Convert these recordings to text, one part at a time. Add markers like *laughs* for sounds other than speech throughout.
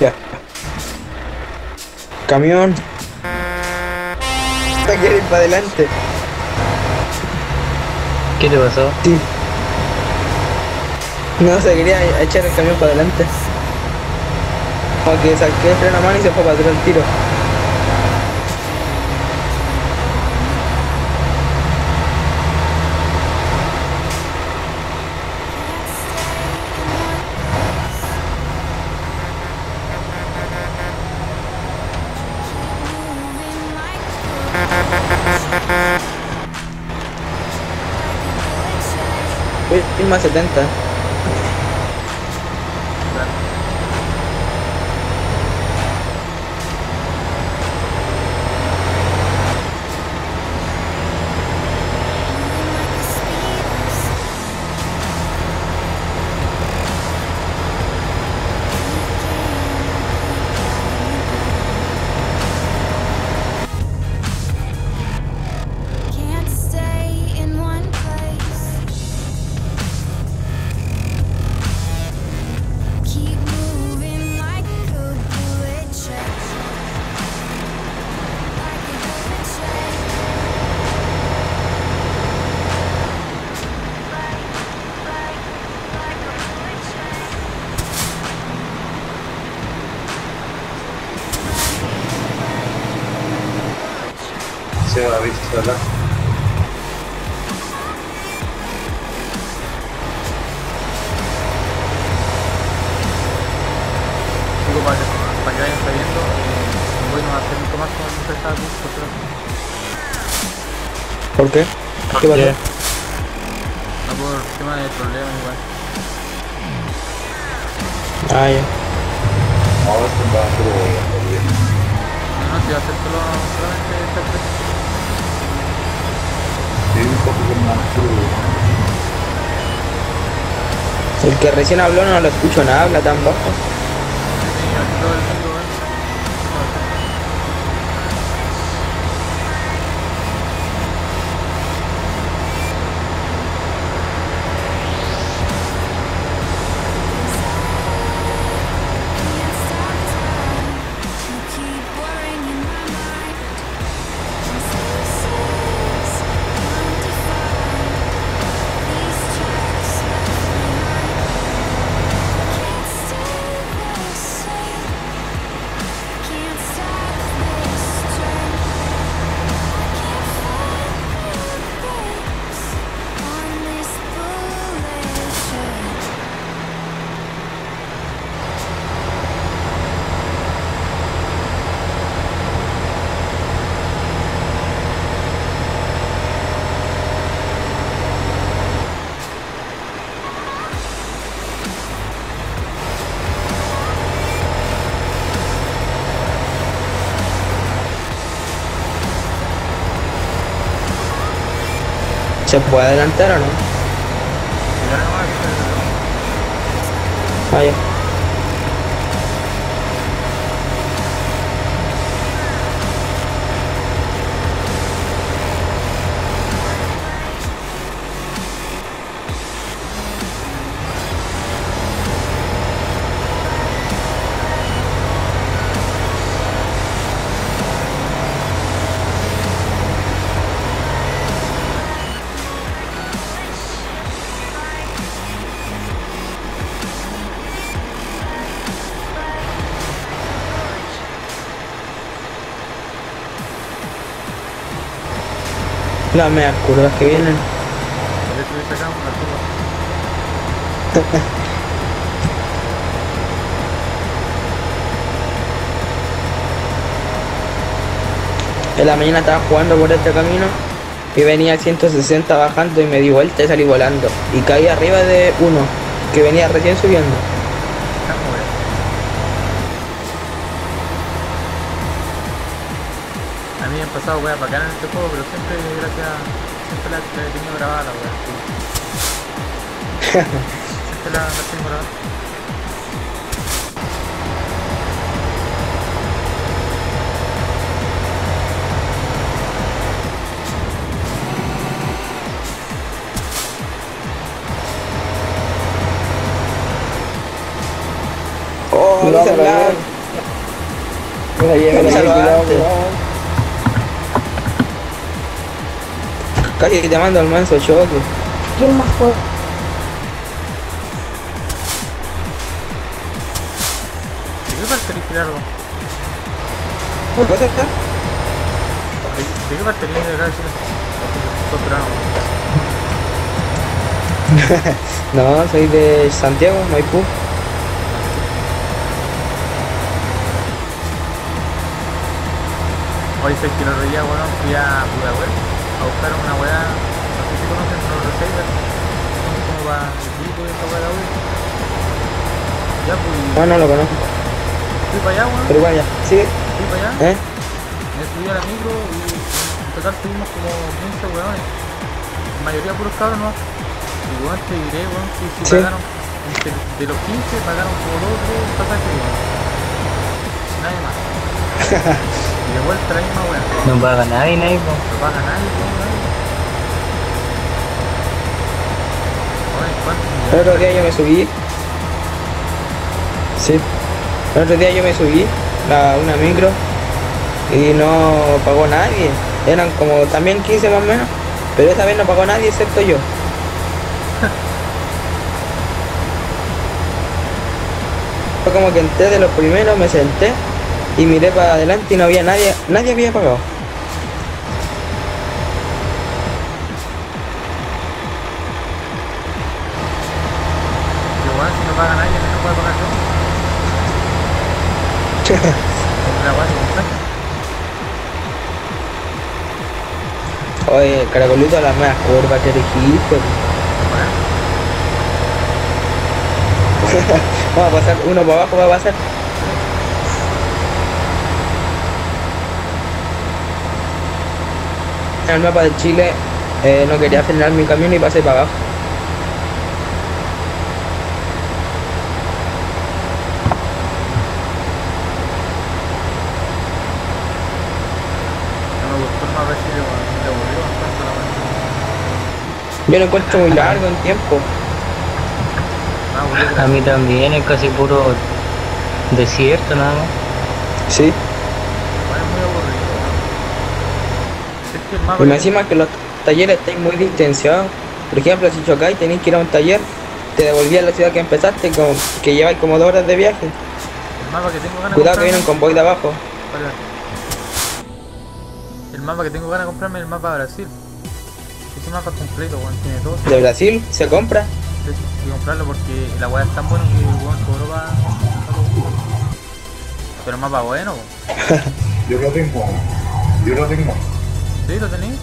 Ya. Camión. Quiere ir para adelante. ¿Qué te pasó? Sí. No, se quería echar el camión para adelante. Como que saqué el freno a mano y se fue para atrás el tiro. Voy a Se va a ver sola. Digo, para, que- para que vayan sabiendo, eh, bueno, hacer un tomate con un pesado, porque ¿Por qué? ¿Qué? ¿Qué? no por tema de problemas igual. Ah, ya. Ahora se va a voy a morir. No, no, si va a hacer solo, solamente esta El que recién habló no lo escucho nada, habla tan bajo. ¿Se puede adelantar o no? Las medias curvas que vienen. *laughs* En la mañana estaba jugando por este camino y venía a 160 bajando y me di vuelta y salí volando. Y caí arriba de uno que venía recién subiendo. Han pasado weas bacanas en este juego, pero siempre gracias, siempre la, la he tenido grabada la wea. *laughs* siempre la, la tengo grabada. mi celular. Mira, ya me Avísalo cuidado, antes. Casi que te mando al manso choque. ¿Quién más fue? ¿De qué parte tirar algo? ¿Qué cosa está? ¿De, qué parte de acá. No, soy de Santiago, Maipú. Hoy el otro día, weón, fui a Pudahuel a buscar una weá, no sé si conocen los receivers, son como para el equipo y esa weá de audio. Ya, pues, No, no lo conozco. fui para allá, weón, Pero igual ya. ¿Sigue? fui para allá, ¿Eh? me subí a la micro y en total tuvimos como 15 weones, la mayoría puros cabros, ¿no? Y weón, te diré, weón, que si Sí. pagaron, de los 15 pagaron como 2 o 3 pasajes, weón. Nadie más. Y de vuelta la misma weá. No paga nadie, nadie, po. No paga nadie. El otro día yo me subí. Sí. El otro día yo me subí a una micro y no pagó nadie. Eran como también 15 más o menos. Pero esta vez no pagó nadie excepto yo. *laughs* Fue como que entré de los primeros, me senté y miré para adelante y no había nadie, nadie había pagado. Weón, si no paga nadie, no puede pagar yo. *laughs* Oye, caracolito a las más curvas que dijiste. Vamos a pasar uno para abajo, va a pasar. En el mapa de Chile eh, no quería frenar mi camión y pasé para abajo. Yo lo encuentro muy largo en tiempo. A mí también es casi puro desierto nada más. Sí. Bueno, es muy aburrido, weón. Es que el mapa Y me que- encima que los talleres están muy distanciados. Por ejemplo, si chocáis tenéis que ir a un taller, te devolví a la ciudad que empezaste, como, que lleváis como dos horas de viaje. el mapa que tengo ganas de Cuidado que comprarme- viene un convoy de abajo. El mapa que tengo ganas de comprarme es el mapa de Brasil. Ese mapa es completo, weón. Tiene todo. De Brasil se compra. Hay que comprarlo porque la weá es tan buena que weón cobró para. Pero el mapa bueno, weón. *laughs* Yo lo tengo. Yo lo tengo. ¿Sí lo tenéis?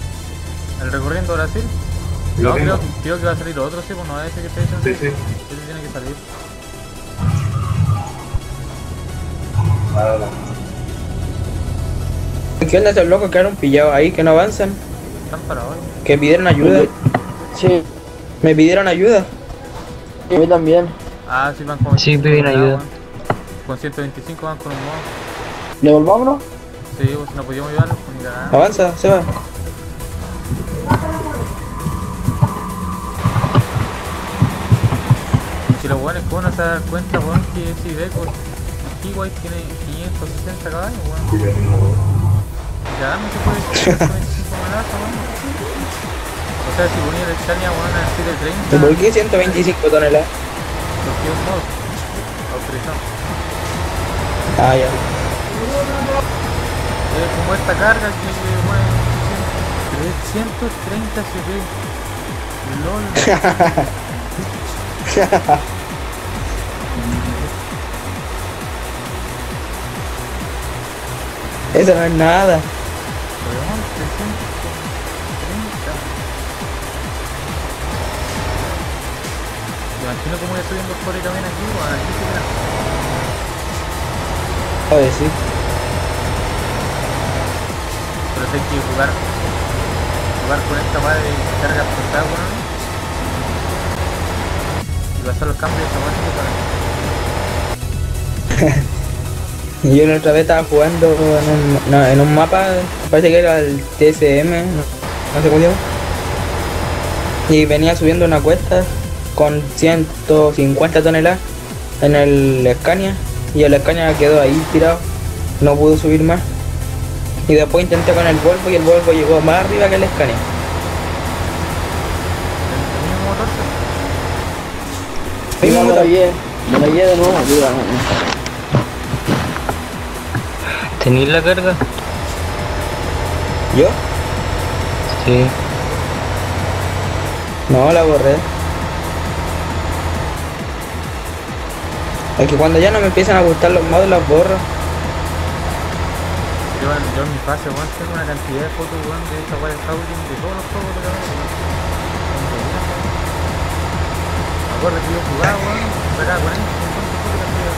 ¿El recorriendo Brasil? Lo no, creo, creo que va a salir otro, sí, pues no es ese que te dicen. Sí, sí. Ese tiene que salir. ¿Qué onda esos locos que quedaron pillados ahí, que no avanzan? Están parados. Que pidieron ayuda. Sí, Me pidieron ayuda. a mí también. Ah, sí, van con. Sí, piden con ayuda. Con 125 van con un modo. ¿Devolvámonos? Sí, pues no podíamos ayudarlos. Avanza, se va. Si los weones uno se da cuenta, weón, que ese Iveco Kiwai tiene 560 caballos, weón. Ya no se puede 125 manazas, weón. O sea, si ponía el Scania, weón, a ¿Y 730, por qué 125 toneladas? porque es un mod autorizado. Ah, ya. Es como esta carga que, weón, 330 cc. LOL. *laughs* Eso no es nada. Weón, 330. Me imagino cómo voy subiendo por el camino aquí, weón, aquí se. Oye, sí. Si hay que jugar jugar con esta weá de carga forzada, weón. Y pasar los cambios que para. *laughs* Yo la otra vez estaba jugando en un, mapa, parece que era el TSM, no, no sé cómo. Y venía subiendo una cuesta con 150 toneladas en el Scania y el Scania quedó ahí tirado. No pudo subir más. Y después intenté con el Volvo y el Volvo llegó más arriba que el Scania. ¿El mismo motor? Sí, me la motor. guié, me la guié de nuevo, mira. ¿Tenéis la carga? ¿Yo? Sí. No, la borré. Es que cuando ya no me empiezan a gustar los mods, los borro. Yo, en- yo en mi fase, weón, tengo una cantidad de fotos, weón, de esta weá de Howling, de todos los juegos de la una. Me acuerdo que yo jugaba, weón, sacaba 40, 50 fotos de la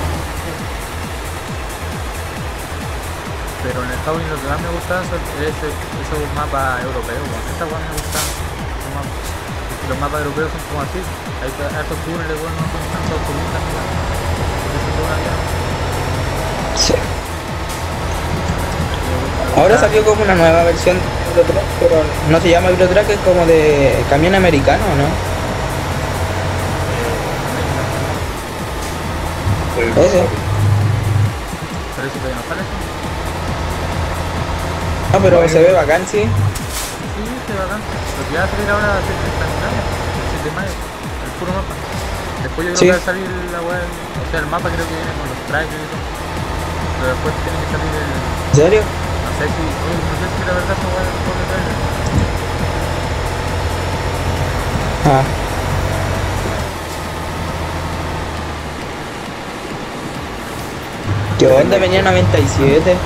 Pero en el Howling lo que más me gustaba son ese, esos mapas europeos, weón. Esa weá me gustaba. Los mapas europeos son como así. Hay hartos túneles, weón, no son tanto autopistas, weón. Eso es la vida. Sí. Ahora gustaba. salió como una nueva versión de Eurotrack, pero no se llama Eurotrack, es como de camión americano, ¿no? Soy- Ese. Pero todavía no sale, ¿sí? No, pero se ve bacán, sí. Sí, se va bacán. Lo que va a salir ahora es el Escandinavia, el 7 de mayo, el puro mapa. Después yo creo Sí. que va a salir la web, o sea, el mapa creo que viene con los trailers y todo. Pero después tiene que salir el. ¿En serio? No sé. Oye, no sé si la verdad web es por el trailer. Ah. ¿Qué onda? Venía 97.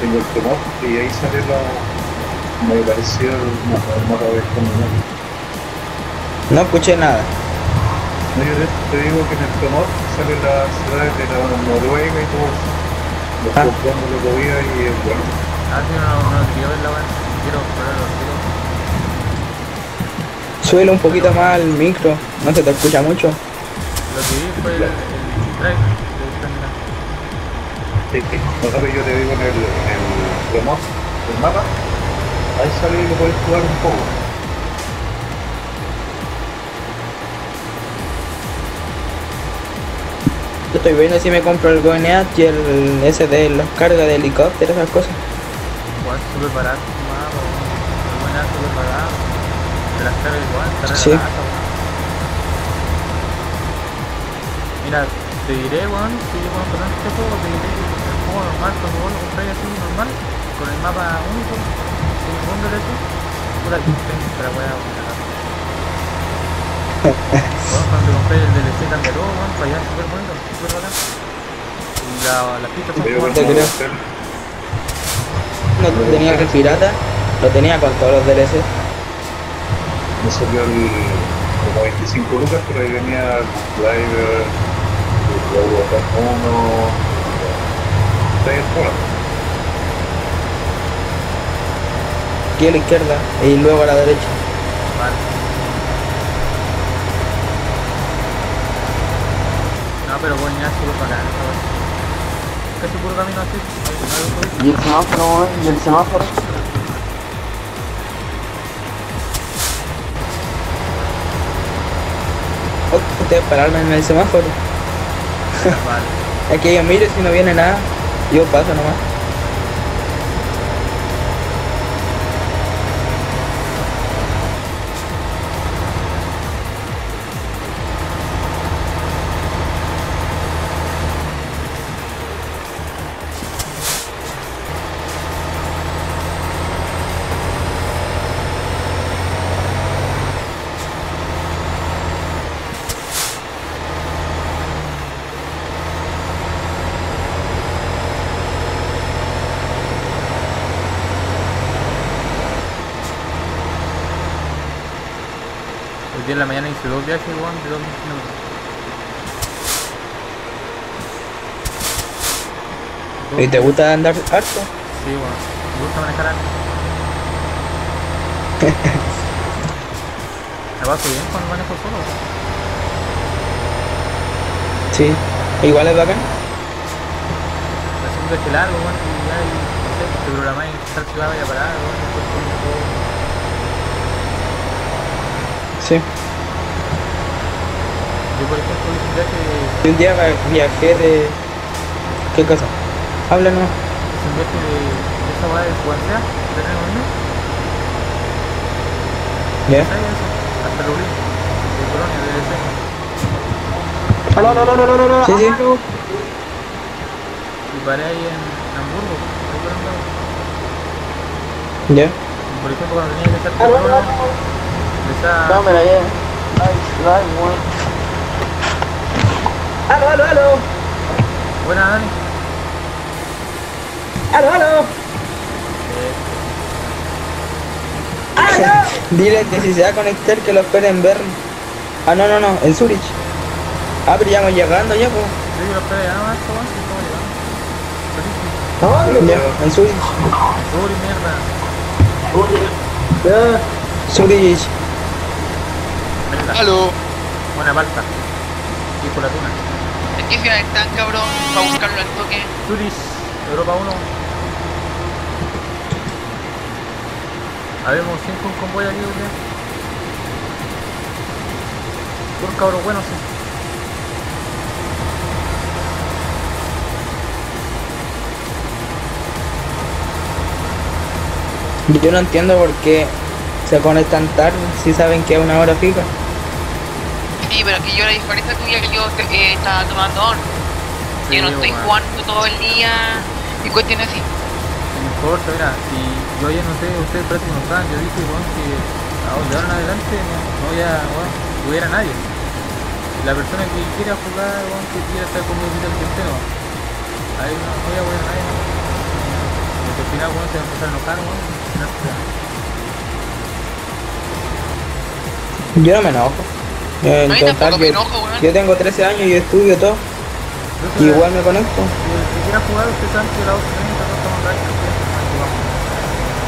Tengo el temor y ahí sale la. Me pareció el mapa de. No escuché nada. No, yo te, digo que en el temor salen las ciudades de la Noruega y todo eso. Los Ah. comprando el otro día y es bueno. Ah, sí, no, no, quiero ver la web. Quiero explorarlo, quiero. Súbele un poquito más al micro, no se te escucha mucho. Lo que vi fue el, el trailer de Escandinavia. Sí, sí. No sabes, yo te digo en el, en el mapa, ahí sale y lo puedes jugar un poco. Estoy viendo si me compro el Goeneat y el SD, los cargas de helicóptero, esas cosas. Igual súper barato, weón. El arte súper barato. De las cargas igual, cargas Sí. weón. Mira, te diré, weón, si yo conozco tanto este juego, te diré que el juego normal, cuando vos lo compráis así normal, con el mapa único, sin ningún derecho, pura existencia la weá, weón. Weón, cuando compré el DLC weón, para allá súper bonito, súper bacán. Y la, las pistas son como No tenía el pirata, lo tenía con todos los DLC. me salió el, como 25 lucas, pero ahí venía el driver, el Robocop 1, Driver Polar. Aquí a la izquierda y luego a la derecha. Vale. Pero bueno, ya bacán esa weá. Casi puro camino así. Y el semáforo, y el semáforo. Oh, Ustedes pararme en el semáforo. Vale. Es que yo miro si no viene nada, yo paso nomás. La mañana hice dos viajes, weón, de dos minutos. Dos- ¿Y te gusta andar harto? Sí, weón. Me gusta manejar algo. *laughs* Me paso bien cuando manejo solo, weón. Sí. Igual es bacán. Hacer un viaje largo, weón, y ya, y, no sé, te programáis en tal ciudad vaya a parar, weón, después todo. Sí. Yo, por ejemplo, un viaje, un día va- viajé de. ¿Qué cosa? Háblanos. hice un viaje de, esa weá de Juancea, de Reino Unido. ¿Ya? Hasta de Colonia, de DC. Aló, aló, aló, aló, aló, Sí, sí. aló. Y paré ahí en Hamburgo, ahí por. ¿Ya? Por ejemplo, cuando tenía que de esa... No, me la llevé. Ay, ay, weón. Aló, aló, aló. Buena, Dani. Aló, aló. Dile que si se va a conectar que lo esperen ver. Ah, no, no, no, en Zurich. Ah, pero ya vamos llegando ya, pues. Sí, lo esperé, ya no, si estamos llegando. Ya, en Zurich. Sobre mierda. Ya. Zurich. Aló, buena palta. Y por la tuna. ¿En qué ciudad están, cabrón? Para buscarlo al toque. Zurich, Europa 1. Habemos 5 en convoy aquí, ¿o qué? Por cabros buenos, sí. Yo no entiendo por qué se conectan tarde si saben que es una hora fija. Sí, pero que yo la diferencia tuya que yo eh, estaba tomando on. Sí, Yo no estoy bueno. jugando todo el día y cuestiones así. No importa, mira, si yo ya no sé, ustedes parece que no estaban, yo dije, weón, que ahora de ahora en adelante no, no voy a, weón, hubiera nadie. La persona que quiera jugar, weón, que quiera estar conmigo, el que weón. Ahí no, no voy a huir a nadie. Porque al final, weón, se va a empezar a enojar, se va. Yo no me enojo. Eh, En total, yo, enojo, weón. yo tengo 13 años y estudio todo. Y igual me conecto. Si el que quiera jugar, ustedes saben que la otra no estamos acá.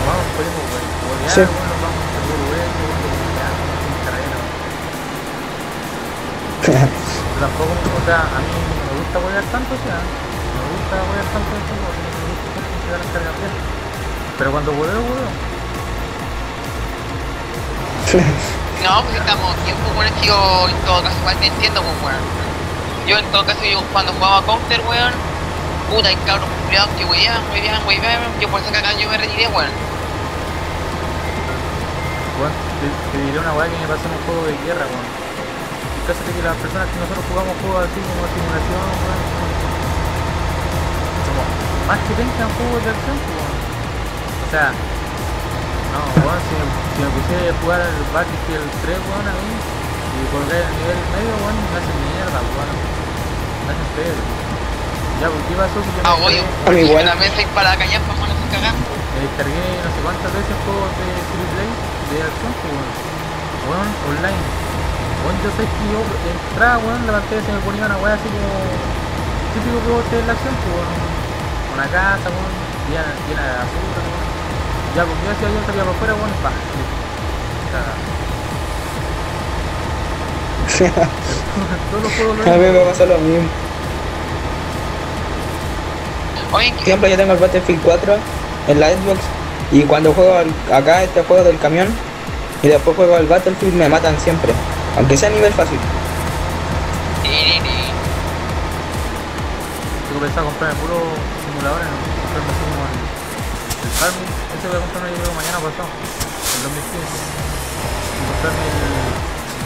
Vamos, podemos, Sí. Yo *laughs* tampoco, o sea, a mí me gusta huevear tanto, o sea, me gusta huevear tanto en juego, porque me gusta tanto llegar a cargar bien. Pero cuando hueveo, hueveo. *laughs* No, pues estamos tiempo, bueno, que yo en todo caso igual te entiendo, pues, weón. Yo en todo caso, yo cuando jugaba Counter, weón, puta, hay cabros culiados que wean, wean, wean, yo por esa cagada yo me retiré, weón. Bueno, te, diré una weá que me pasó en un juego de guerra, weón. Fíjate que las personas que nosotros jugamos juegos así como simulación, weón, como más que tengan juegos de acción, pues, weón. O sea, no, weón, si, me- si me pusiera a jugar el Battlefield 3, weón, a mí, y colgar el nivel medio, weón, me hacen mierda, weón. Me hacen feo. Ya, pues, ¿qué pasó? Que yo Ah, me oye, igual. también soy para callar para no cagar. me descargué no sé cuántas veces juegos de free play de acción, pues, weón. Weón, online. Weón, yo sé que yo entraba, weón, la pantalla se me ponía una weá así como típico que vos tenés la acción, pues, weón. Una casa, weón, llena, llena de basura. Ya, pues, yo hacía yo salía por fuera, weón, pa. Todos los juegos A mí me pasa lo mismo. Oye, Por ejemplo, yo tengo el Battlefield 4 en la Xbox y cuando juego al- acá este juego del camión y después juego al Battlefield me matan siempre, aunque sea a nivel fácil. Tengo pensado comprar el puro simulador en comprarme así como el, el Farming. Ese voy a comprarme yo creo mañana pasado, el 2015. Y comprarme el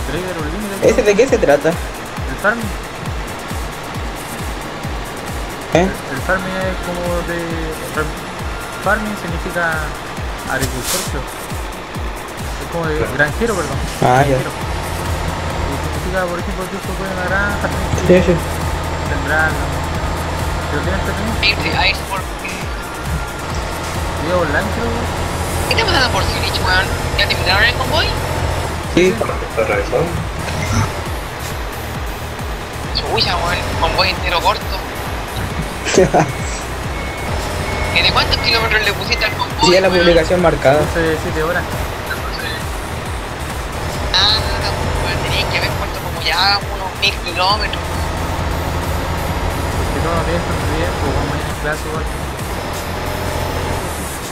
Trader Unlimited. ¿Ese de qué se trata? El Farming. ¿Eh? El Farming es como de... farm- Farming significa agricultor, creo. Es como de granjero, perdón. Ah, ya. Granjero. Y significa, por ejemplo, que tú puedes una granja, Sí, sí. tendrás... Pero tienes que a online, creo. ¿Qué está pasando por Zurich, weón? ¿Ya terminaron el convoy? Sí, ¿Está atravesado? Chuya, weón, convoy entero corto. ¿Y de cuántos kilómetros le pusiste al convoy? sí, es la weón? publicación marcada. 12, 7 horas. Ah, weón, tenías que haber puesto como ya unos mil kilómetros. Que todo no tiene tanto tiempo, como mañana en clase igual.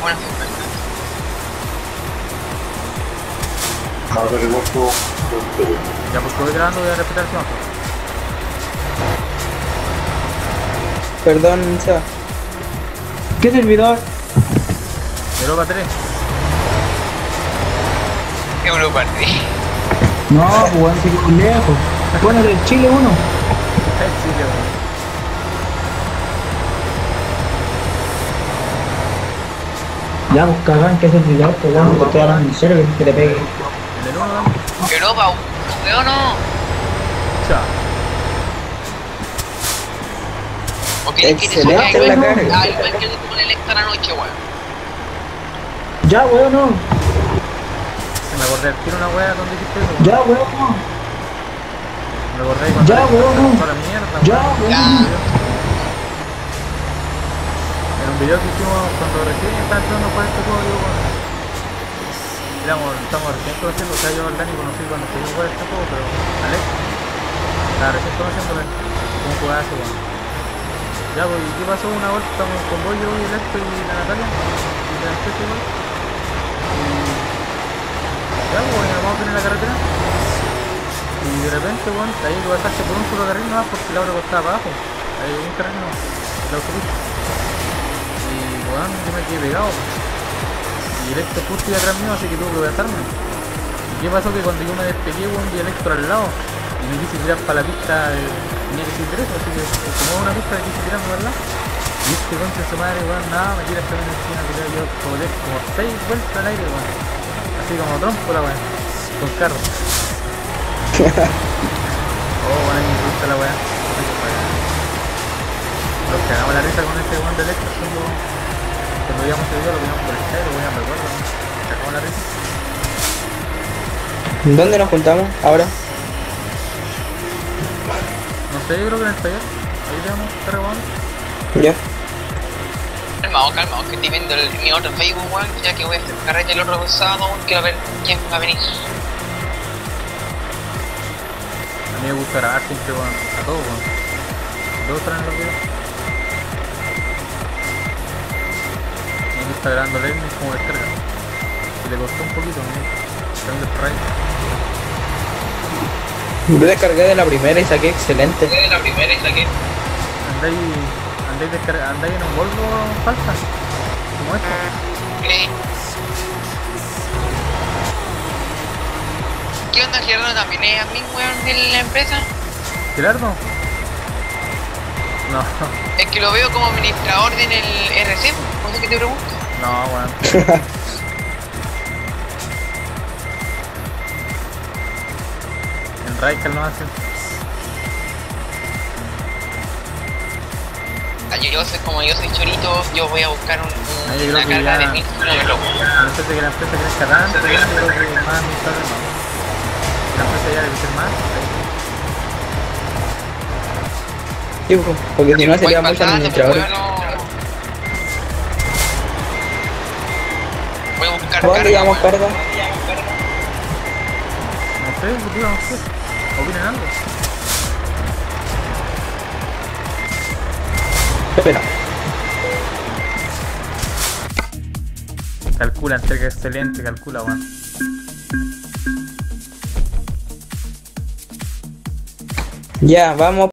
Bueno. Ya pues puedo grabando de repetición. Perdón, Mincha. ¿Qué servidor? Europa 3. Europa 3. No, pues, weón, si lejos. Bueno, del Chile 1. El Chile 1. Ya, pues cagán, ¿qué servidor? Pues weón, te estoy hablando en serio que te pegue. En el 1, dame. Europa, weón, no. Chao. ¿O querés que te Excelente la carga. Igual que el de el weón. Ya, weón, no. Se me acordé tiro una dijiste eso. weón. Ya, weón, no. Me acordé cuando Ya, weón, no. Ya, weón. weón. Un video que hicimos cuando recién estaba entrando para este juego, yo. Éramos, estamos recién conociendo, o sea, yo al Dani conocí cuando se jugar este juego, pero Alex, estaba recién conociéndole cómo jugaba ese weón. Ya, pues, ¿y qué pasó? Una vuelta estamos con vos, yo y el Héctor y la Natalia, y la Antoche, igual. Y ya, pues, bueno, vamos a poner la carretera. Y de repente, weón, ahí lo pasaste por un solo carril nomás porque otra costaba para abajo. Ahí un carril nomás, la autopista. Weón, yo me quedé pegado. Y el Héctor justo iba atrás mío, así que tuve que pasarme. ¿Y qué pasó? Que cuando yo me despegué, weón, vi el Héctor al lado. Y me quise tirar para la pista, eh, tenía que ser derecho, así que como una pista me quise tirarme, ¿verdad? Y este concha su madre, weón, nada, me tira esta vez encima, tiré yo colé como seis vueltas al aire, weón. Así como trompo la weón, con carro. *laughs* Oh, bueno, me gusta la weá. Nos cagamos la risa con este weón de Electra cuando, el video, lo veíamos por el chat, lo veíamos recuerdo. Nos cagamos la risa. ¿Dónde nos juntamos ahora? No sé, yo creo que en el taller. Ahí tenemos que estar grabando. Ya. Calmado, calmado, que estoy viendo el, mi otro Facebook, weón, ya que voy a hacer carrete el otro sábado, quiero ver quién va a venir. A mí me gusta grabar siempre, weón, a todos, weón. Todos traen los videos. Gusta grabando Learning como descarga. Y le costó un poquito, ¿no? Tengo el spray. Yo descargué de la primera y saqué excelente. de la primera y saqué. Andáis, andáis, descarga- andáis en un Volvo falsa, como esto. ¿Qué? ¿Qué onda, Gerardo? ¿También es a mí, weón, de la empresa? ¿Gerardo? No, Es que lo veo como administrador en el RC, no sé qué te pregunto. No, weón. En Raikal no hacen. Ah, Yo, yo soy como yo soy chorito, yo voy a buscar un, un- yo creo una que carga ya- de mil kilómetros. A no ser de que la empresa crezca tanto, yo creo que más administradores no. La empresa ya debe ser más. Sí, pues, porque si no sería pasando, administrador. Dónde weón. carga? No sé, pues digan ustedes. Opinen algo. Espera. Calcula, entrega excelente, calcula, weón. Ya, vamos